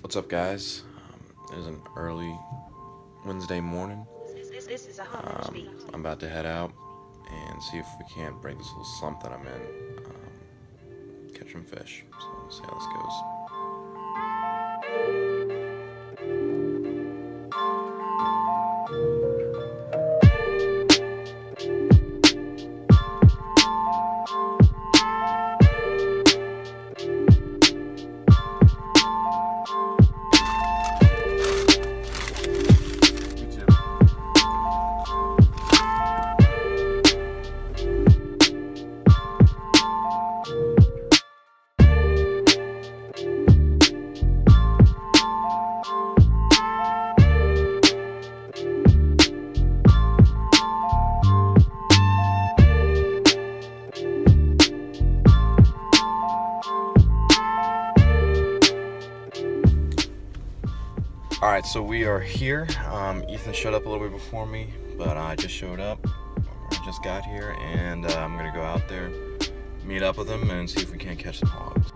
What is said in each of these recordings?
What's up, guys? Um, it is an early Wednesday morning. Um. I'm about to head out and see if we can't break this little slump that I'm in. Um, catch some fish. So we'll see how this goes. All right, so we are here. Um, Ethan showed up a little bit before me, but I just showed up. I just got here, and uh, I'm gonna go out there, meet up with him, and see if we can't catch some hogs.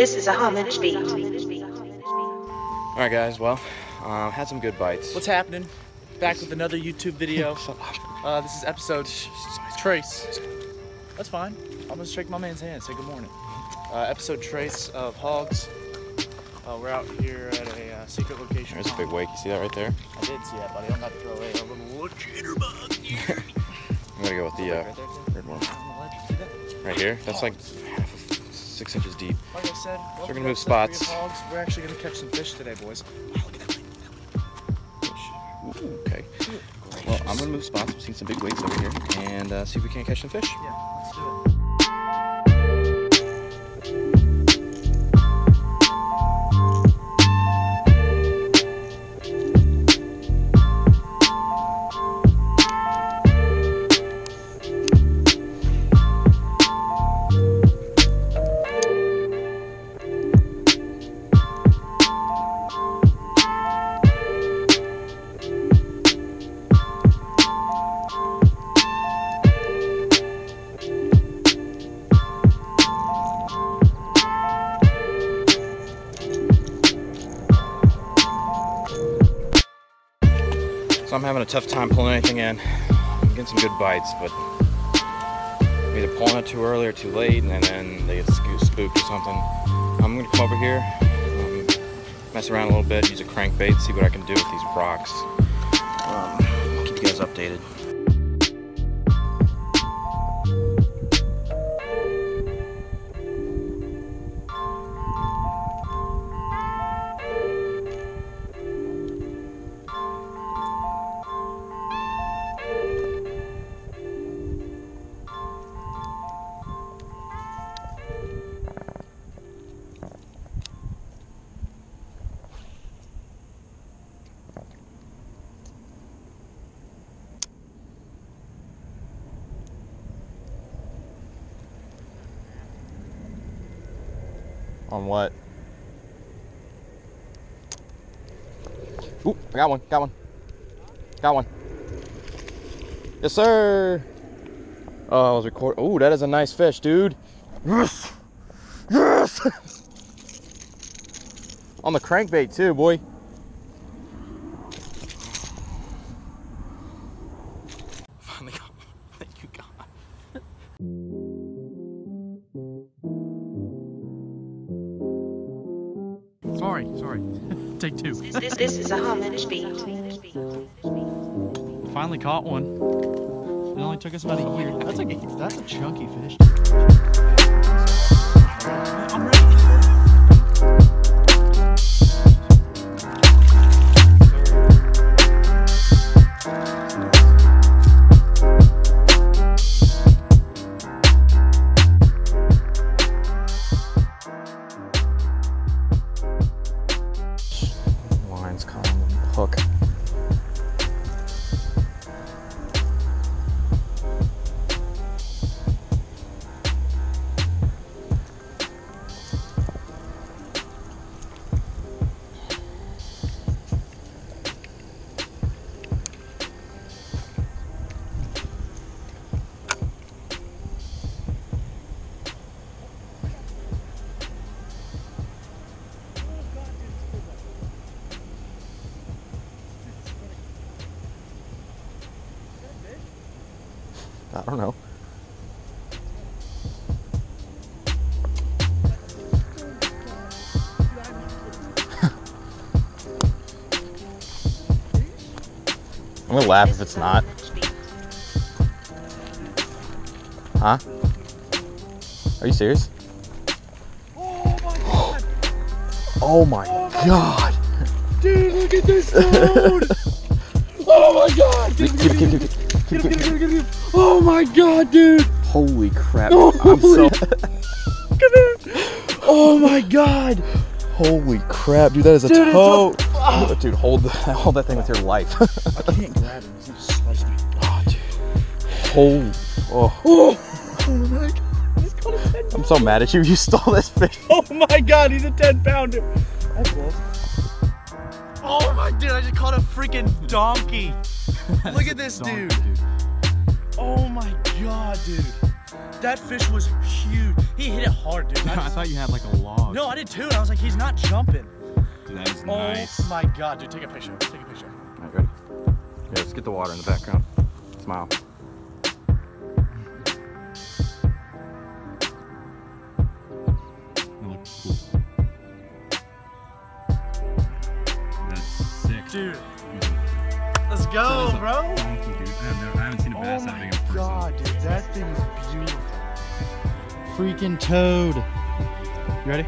This, this, this is a homage beat. All right, guys. Well, uh, had some good bites. What's happening? Back with another YouTube video. Uh, this is episode Trace. That's fine. I'm gonna shake my man's hand. Say good morning. Uh, episode Trace of Hogs. Uh, we're out here at a uh, secret location. There's a big wake. You see that right there? I did see that, buddy. I'm about to throw a, a little jitterbug. I'm gonna go with the uh, right there, third one. On the ledge. See that? Right here. That's like half of six inches deep. Like I said, we're gonna move episode three of spots. Hogs. We're actually gonna catch some fish today, boys. Wow, look at that thing. Ooh, okay. Well, I'm gonna move spots. We've seen some big weights over here, and uh, see if we can't catch some fish. Yeah, let's do it. So I'm having a tough time pulling anything in. I'm getting some good bites, but either pulling it too early or too late, and then they get spooked or something. I'm gonna come over here, um, mess around a little bit, use a crankbait, see what I can do with these rocks. Um, keep you guys updated. On what? Ooh, I got one, got one. Got one. Yes, sir. Oh, I was recording. Ooh, that is a nice fish, dude. Yes! Yes! On the crankbait, too, boy. Sorry, sorry. Take two. This, this is a homage beat. Finally caught one. It only took us about a year. That's a, that's a chunky fish. Hook. I don't know. I'm gonna laugh if it's not. Huh? Are you serious? Oh my god! Oh my god. Dude, look at this dude! oh my god! Keep, keep, keep, keep, keep, keep, keep, keep. Oh my god, dude! Holy crap! Oh, I'm so. holy- Oh my god! Holy crap, dude! That is a Dude, toe. a- ah. Dude, hold the, hold that thing with your life. I can't grab him. He's gonna slice me. oh, dude. Holy. Oh, Oh, oh my god. He's got a 10 I'm so mad at you. You stole this fish. Oh my god, he's a 10 pounder. That's close. Oh my dude, I just caught a freaking donkey. Look at this dude. Oh my god, dude. That fish was huge. He hit it hard, dude. I I thought you had like a log. no, I did too. And I was like, he's not jumping. Dude, that is Oh nice. Oh my god, dude. Take a picture. Take a picture. Alright, ready? Yeah, let's get the water in the background. Smile. Cool. That's sick. Dude. Let's go, bro. Donkey, dude. I, have never, I haven't seen a Oh bass that my big in person. god, dude. That thing is beautiful. Freaking toad. You ready?